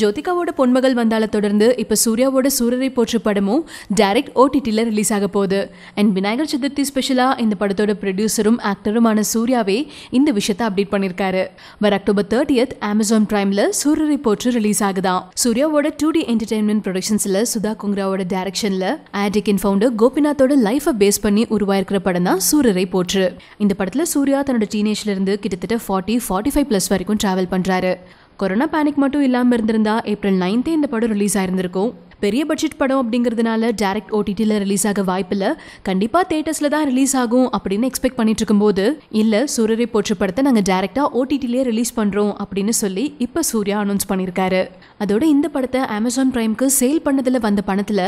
ஜோதிகாவோட பொன்மகள் வந்தால தொடர்ந்து இப்போ சூர்யாவோட சூரரை போற்று படமும் டைரக்ட் ஓடிடியில் ரிலீஸ் ஆக போகுது. அண்ட் விநாயகர் சதுர்த்தி ஸ்பெஷலாக இந்த படத்தோட ப்ரொடியூசரும் ஆக்டருமான சூர்யாவே இந்த விஷயத்தை அப்டேட் பண்ணியிருக்காரு வர அக்டோபர் தேர்ட்டியத் அமேசான் பிரைமில் சூரரை போற்று ரிலீஸ் ஆகுதான் சூர்யாவோட டூ டி என்டர்டைன்மெண்ட் ப்ரொடக்ஷன்ஸில் சுதா குங்ராவோட டேரக்ஷனில் ஆடிகின் ஃபவுண்டர் கோபிநாத்தோட லைஃபை பேஸ் பண்ணி உருவாயிருக்கிற படம் தான் சூரரை போற்று. இந்த படத்தில் சூர்யா தன்னோட டீனேஜ்லேருந்து கிட்டத்தட்ட ஃபார்ட்டி ஃபார்ட்டி ஃபைவ் ப்ளஸ் வரைக்கும் ட்ராவல் பண்ணுறாரு கொரோனா பேனிக் மட்டும் இல்லாமல் இருந்திருந்தா ஏப்ரல் நைன்த்தே இந்த படம் ரிலீஸ் ஆயிருந்திருக்கும். பெரிய பட்ஜெட் படம் அப்படிங்கிறதுனால டேரக்ட் ஓடிடியில் ரிலீஸ் ஆக வாய்ப்பில்லை கண்டிப்பாக தேட்டர்ஸில் தான் ரிலீஸ் ஆகும் அப்படின்னு எக்ஸ்பெக்ட் பண்ணிட்டு இருக்கும்போது இல்லை சூரியரை போற்று படத்தை நாங்கள் டேரெக்டாக ஓடிடிலே ரிலீஸ் பண்ணுறோம் அப்படின்னு சொல்லி இப்போ சூர்யா அனௌன்ஸ் பண்ணியிருக்காரு அதோட இந்த படத்தை அமேசான் பிரைம்க்கு சேல் பண்ணதில் வந்த பணத்தில்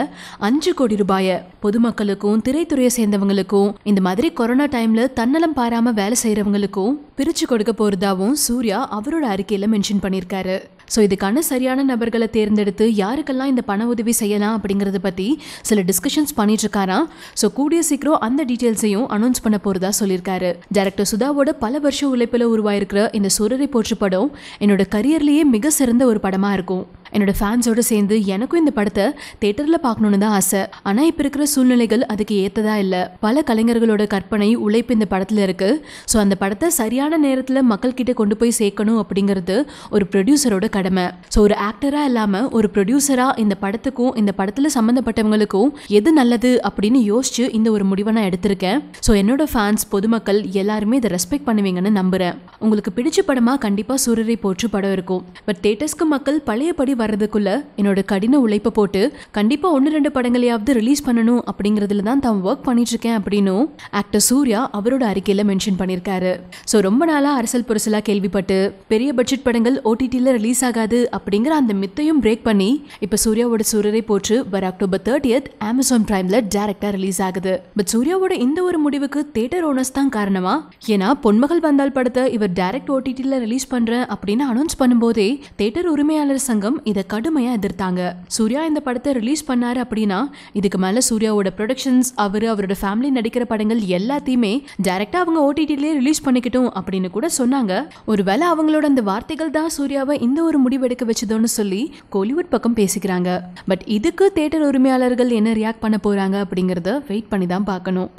அஞ்சு கோடி ரூபாயை பொதுமக்களுக்கும் திரைத்துறையை சேர்ந்தவங்களுக்கும் இந்த மாதிரி கொரோனா டைமில் தன்னலம் பாராமல் வேலை செய்கிறவங்களுக்கும் பிரித்து கொடுக்க போகிறதாவும் சூர்யா அவரோட அறிக்கையில் மென்ஷன் பண்ணியிருக்காரு. ஸோ இதுக்கான சரியான நபர்களை தேர்ந்தெடுத்து யாருக்கெல்லாம் இந்த பண உதவி செய்யலாம் அப்படிங்கிறத பற்றி சில டிஸ்கஷன்ஸ் பண்ணிட்டு இருக்காராம் ஸோ கூடிய சீக்கிரம் அந்த டீட்டெயில்ஸையும் அனௌன்ஸ் பண்ண போகிறதா சொல்லியிருக்காரு. டேரக்டர் சுதாவோட பல வருஷ உழைப்பில் உருவாயிருக்கிற இந்த சுரரை போற்று படம் என்னோட கரியர்லேயே மிக சிறந்த ஒரு படமாக இருக்கும். என்னோட ஃபேன்ஸோடு சேர்ந்து எனக்கும் இந்த படத்தை தேட்டரில் பார்க்கணுன்னு தான் ஆசை. ஆனால் இப்போ இருக்கிற சூழ்நிலைகள் அதுக்கு ஏற்றதா இல்லை. பல கலைஞர்களோட கற்பனை உழைப்பு இந்த படத்தில் இருக்குது ஸோ அந்த படத்தை சரியான நேரத்தில் மக்கள்கிட்ட கொண்டு போய் சேர்க்கணும் அப்படிங்கிறது ஒரு ப்ரொடியூசரோட கடமை. ஸோ ஒரு ஆக்டராக இல்லாமல் ஒரு ப்ரொடியூசராக இந்த படத்துக்கும் இந்த படத்தில் சம்மந்தப்பட்டவங்களுக்கும் எது நல்லது அப்படின்னு யோசிச்சு இந்த ஒரு முடிவை நான் எடுத்திருக்கேன். ஸோ என்னோட ஃபேன்ஸ் பொதுமக்கள் எல்லாருமே இதை ரெஸ்பெக்ட் பண்ணுவீங்கன்னு நம்புகிறேன் உங்களுக்கு பிடிச்ச படமாக கண்டிப்பாக சூரியரை போற்று படம் இருக்கும். பட் தேட்டர்ஸ்க்கு மக்கள் பழையபடி வர்றதுக்குள்ள என்னோட கடின உழைப்பை போட்டு கண்டிப்பாக ஒன்று ரெண்டு படங்களையாவது ரிலீஸ் பண்ணணும் அப்படிங்கிறதுல தான் தான் ஒர்க் பண்ணிட்டு இருக்கேன் அப்படின்னும் ஆக்டர் சூர்யா அவரோட அறிக்கையில் மென்ஷன் பண்ணியிருக்காரு. ஸோ ரொம்ப நாளாக அரசல் புரசலாக கேள்விப்பட்டு பெரிய பட்ஜெட் படங்கள் ஓடிடியில் ரிலீஸ் ஆகாது அப்படிங்கிற அந்த மித்தையும் பிரேக் பண்ணி இப்போ சூர்யாவோட சூரரை போற்று வர அக்டோபர் தேர்ட்டியத் அமேசான் பிரைம்ல டேரக்டாக ரிலீஸ் ஆகுது. பட் சூர்யாவோட இந்த ஒரு முடிவுக்கு தேட்டர் ஓனர்ஸ் தான் காரணமா? ஏன்னா பொன்மகள் வந்தால் படத்தை இவர் டைரக்ட் ஓடிடியில் ரிலீஸ் பண்றேன் அப்படின்னு அனௌன்ஸ் பண்ணும்போதே தேட்டர் உரிமையாளர் சங்கம் இதை கடுமையாக எதிர்த்தாங்க. சூர்யா இந்த படத்தை ரிலீஸ் பண்ணாரு அப்படின்னா இதுக்கு மேலே சூர்யாவோட ப்ரொடக்ஷன்ஸ் அவர் அவரோட ஃபேமிலி நடிக்கிற படங்கள் எல்லாத்தையுமே டைரக்டா அவங்க ஓடிடிலே ரிலீஸ் பண்ணிக்கிட்டோம் அப்படின்னு கூட சொன்னாங்க. ஒருவேளை அவங்களோட அந்த வார்த்தைகள் தான் சூர்யாவை இந்த ஒரு முடிவெடுக்க வச்சதோன்னு சொல்லி கோலிவுட் பக்கம் பேசிக்கிறாங்க. பட் இதுக்கு தேட்டர் உரிமையாளர்கள் என்ன ரியாக்ட் பண்ண போறாங்க அப்படிங்கறத வெயிட் பண்ணி தான் பார்க்கணும்.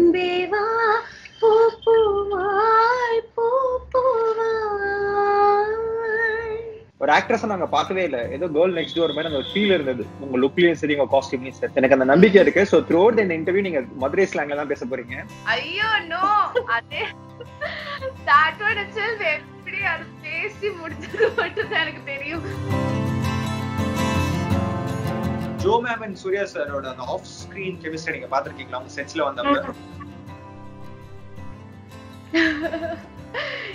அன்பே வா, பூ பூவாய், பூ பூவாய். ஒரு ஆக்ட்ரஸை நாங்க பார்க்கவே இல்ல. ஏதோ கேர்ள் நெக்ஸ்ட் டோர் மாதிரி அந்த ஃபீல் இருந்தது. உங்க லுக்லயும் சரி உங்க காஸ்டியூம்லயும் சரி. எனக்கு அந்த நம்பிக்கை இருக்கு. சோ த்ரூ அவுட் இந்த இன்டர்வியூ நீங்க மதுரை ஸ்லாங்ல தான் பேச போறீங்க. ஐயோ நோ அதே that one itself எப்படி அது பேசி முடிச்சது மட்டும் தான் எனக்கு தெரியும். ஜோ மேம் அண்ட் சூர்யா சாரோட அந்த ஆஃப் ஸ்கிரீன் கெமிஸ்ட்ரி நீங்க பாத்திருக்கீங்களா அவங்க செட்ஸ்ல வந்தப்ப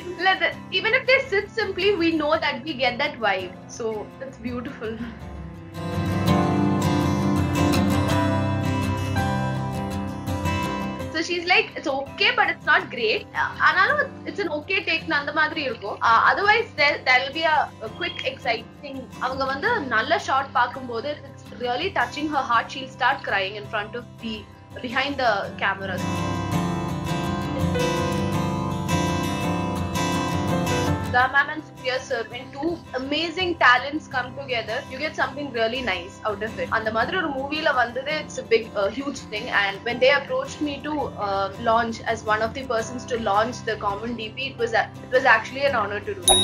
இல்ல even if they sit simply we know that we get that vibe so it's okay அந்த மாதிரி இருக்கும் அதர்வைஸ் தெல் பி அவங்க வந்து நல்ல ஷார்ட் பார்க்கும் போது really touching her heart she'll start crying in front of the behind the cameras The ma'am and Surya sir, when two amazing talents come together, you get something really nice out of it. அந்த மாதிரி ஒரு மூவில வந்தது it's a big uh, huge thing and when they approached me to uh, launch as one of the persons to launch the common DP, it was a- it was actually an honor to do. it.